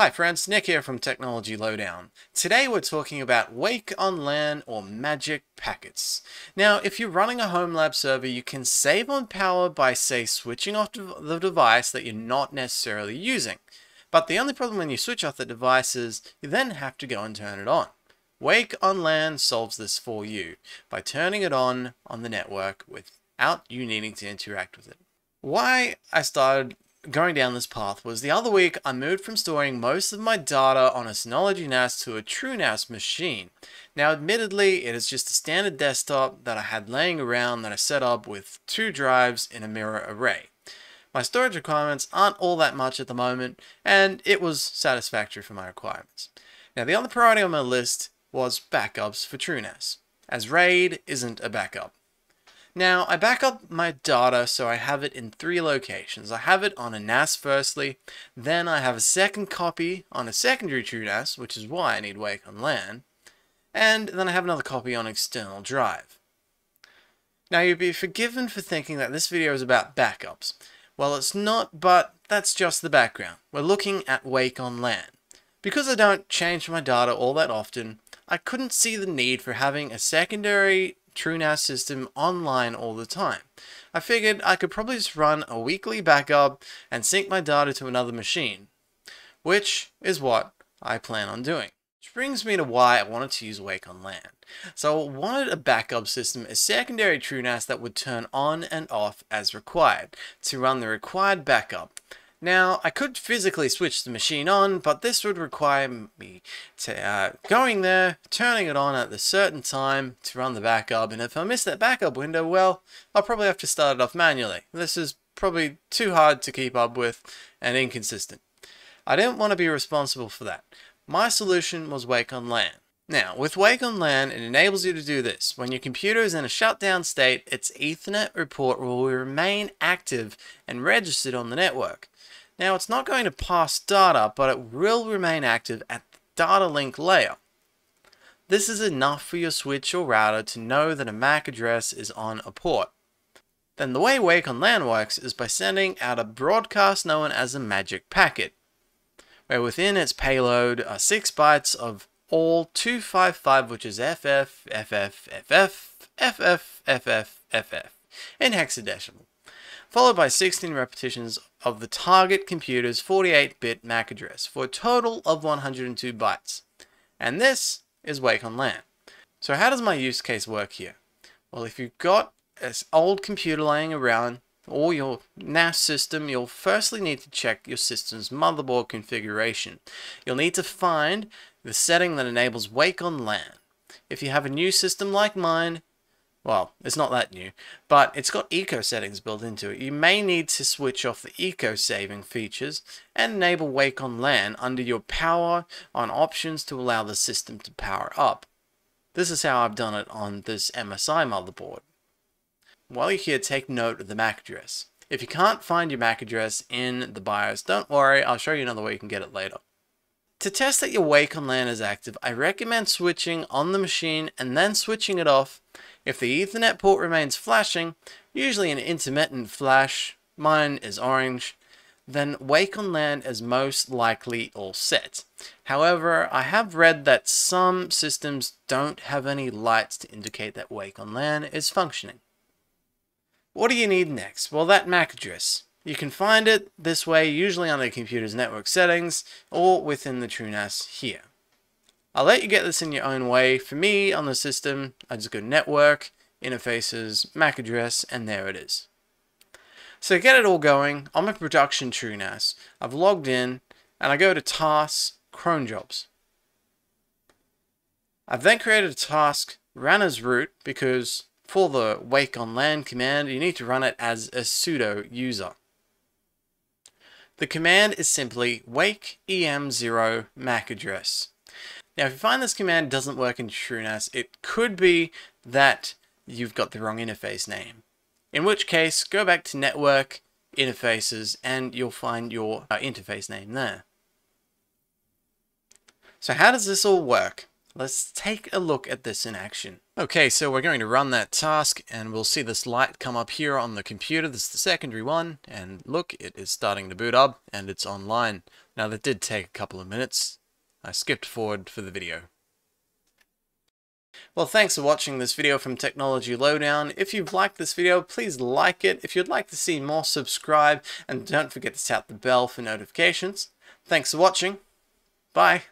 Hi friends, Nick here from Technology Lowdown. Today we're talking about Wake on LAN or Magic Packets. Now, if you're running a home lab server, you can save on power by, say, switching off the device that you're not necessarily using. But the only problem when you switch off the device is you then have to go and turn it on. Wake on LAN solves this for you by turning it on on the network without you needing to interact with it. Why I started going down this path was the other week I moved from storing most of my data on a Synology NAS to a TrueNAS machine. Now admittedly it is just a standard desktop that I had laying around that I set up with two drives in a mirror array. My storage requirements aren't all that much at the moment and it was satisfactory for my requirements. Now the other priority on my list was backups for TrueNAS, as RAID isn't a backup. Now, I back up my data so I have it in three locations. I have it on a NAS firstly, then I have a second copy on a secondary TrueNAS, which is why I need Wake on LAN, and then I have another copy on external drive. Now, you'd be forgiven for thinking that this video is about backups. Well, it's not, but that's just the background. We're looking at Wake on LAN. Because I don't change my data all that often, I couldn't see the need for having a secondary TrueNAS system online all the time. I figured I could probably just run a weekly backup and sync my data to another machine, which is what I plan on doing. Which brings me to why I wanted to use Wake on LAN. So I wanted a backup system, a secondary TrueNAS that would turn on and off as required to run the required backup now, I could physically switch the machine on, but this would require me to uh, going there, turning it on at a certain time to run the backup, and if I miss that backup window, well, I'll probably have to start it off manually. This is probably too hard to keep up with and inconsistent. I didn't want to be responsible for that. My solution was Wake on LAN. Now, with Wake on LAN, it enables you to do this. When your computer is in a shutdown state, its Ethernet report will remain active and registered on the network. Now it's not going to pass data, but it will remain active at the data link layer. This is enough for your switch or router to know that a MAC address is on a port. Then the way Wake on LAN works is by sending out a broadcast known as a magic packet, where within its payload are 6 bytes of all 255 which is FF, FF, FF, FF, FF, FF FF in hexadecimal followed by 16 repetitions of the target computer's 48-bit MAC address for a total of 102 bytes. And this is Wake on LAN. So how does my use case work here? Well, if you've got an old computer laying around or your NAS system, you'll firstly need to check your system's motherboard configuration. You'll need to find the setting that enables Wake on LAN. If you have a new system like mine, well, it's not that new, but it's got eco settings built into it. You may need to switch off the eco saving features and enable Wake on LAN under your power on options to allow the system to power up. This is how I've done it on this MSI motherboard. While you're here, take note of the MAC address. If you can't find your MAC address in the BIOS, don't worry, I'll show you another way you can get it later. To test that your Wake on LAN is active, I recommend switching on the machine and then switching it off if the Ethernet port remains flashing, usually an intermittent flash, mine is orange, then Wake on LAN is most likely all set. However, I have read that some systems don't have any lights to indicate that Wake on LAN is functioning. What do you need next? Well, that MAC address. You can find it this way, usually on the computer's network settings, or within the TrueNAS here. I'll let you get this in your own way. For me, on the system, I just go network, interfaces, MAC address, and there it is. So to get it all going, on my production TrueNAS, I've logged in, and I go to tasks, cron jobs. I've then created a task, ran as root, because for the wake on LAN command, you need to run it as a sudo user. The command is simply wake em0 MAC address. Now, if you find this command doesn't work in TrueNAS, it could be that you've got the wrong interface name. In which case, go back to Network, Interfaces, and you'll find your uh, interface name there. So how does this all work? Let's take a look at this in action. Okay, so we're going to run that task and we'll see this light come up here on the computer. This is the secondary one and look, it is starting to boot up and it's online. Now that did take a couple of minutes. I skipped forward for the video. Well, thanks for watching this video from Technology Lowdown. If you've liked this video, please like it. If you'd like to see more, subscribe, and don't forget to tap the bell for notifications. Thanks for watching. Bye.